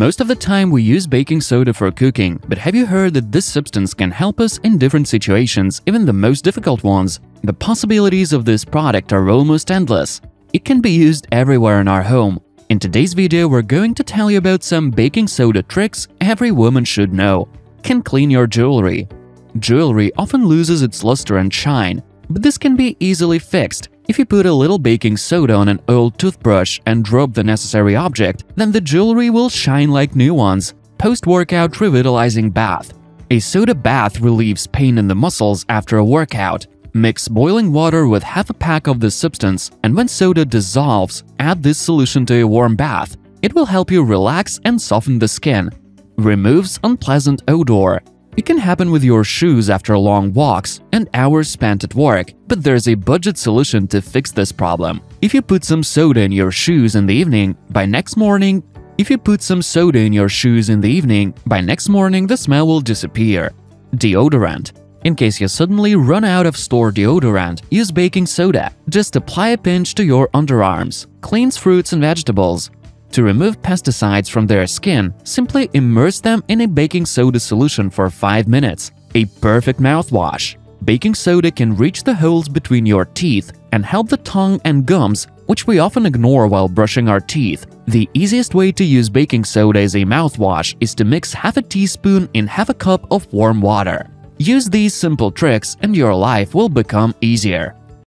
Most of the time we use baking soda for cooking, but have you heard that this substance can help us in different situations, even the most difficult ones? The possibilities of this product are almost endless. It can be used everywhere in our home. In today's video, we're going to tell you about some baking soda tricks every woman should know. Can clean your jewelry. Jewelry often loses its luster and shine, but this can be easily fixed. If you put a little baking soda on an old toothbrush and drop the necessary object, then the jewelry will shine like new ones. Post-workout revitalizing bath. A soda bath relieves pain in the muscles after a workout. Mix boiling water with half a pack of this substance, and when soda dissolves, add this solution to a warm bath. It will help you relax and soften the skin. Removes unpleasant odor. It can happen with your shoes after long walks and hours spent at work, but there's a budget solution to fix this problem. If you put some soda in your shoes in the evening, by next morning, if you put some soda in your shoes in the evening, by next morning the smell will disappear. Deodorant. In case you suddenly run out of store deodorant, use baking soda. Just apply a pinch to your underarms. Cleans fruits and vegetables. To remove pesticides from their skin, simply immerse them in a baking soda solution for 5 minutes. A perfect mouthwash. Baking soda can reach the holes between your teeth and help the tongue and gums, which we often ignore while brushing our teeth. The easiest way to use baking soda as a mouthwash is to mix half a teaspoon in half a cup of warm water. Use these simple tricks and your life will become easier.